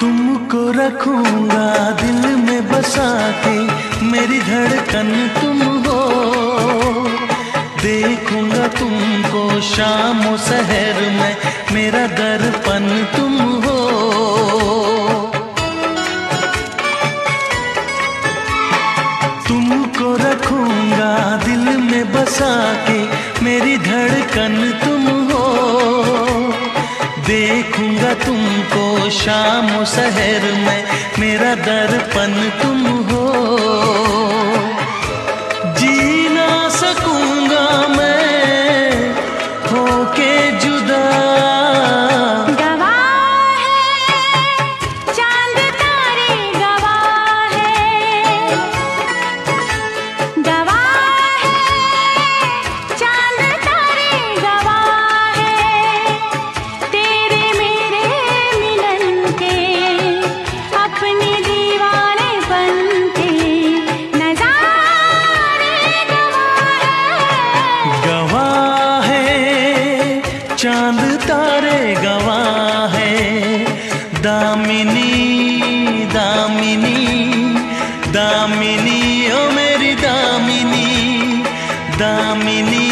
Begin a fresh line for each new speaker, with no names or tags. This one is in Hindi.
तुमको रखूँगा दिल में बसा के मेरी धड़कन तुम हो। देखूँगा तुमको शाम शहर में, मेरा दर्पण तुम हो। तुमको रखूँगा दिल में बसा के मेरी धड़कन तुम देखूँगा तुमको शाम शहर में मेरा दर्पण तुम हो। जी ना चाँद तारे गवाह है। दामिनी दामिनी दामिनी ओ मेरी दामिनी दामिनी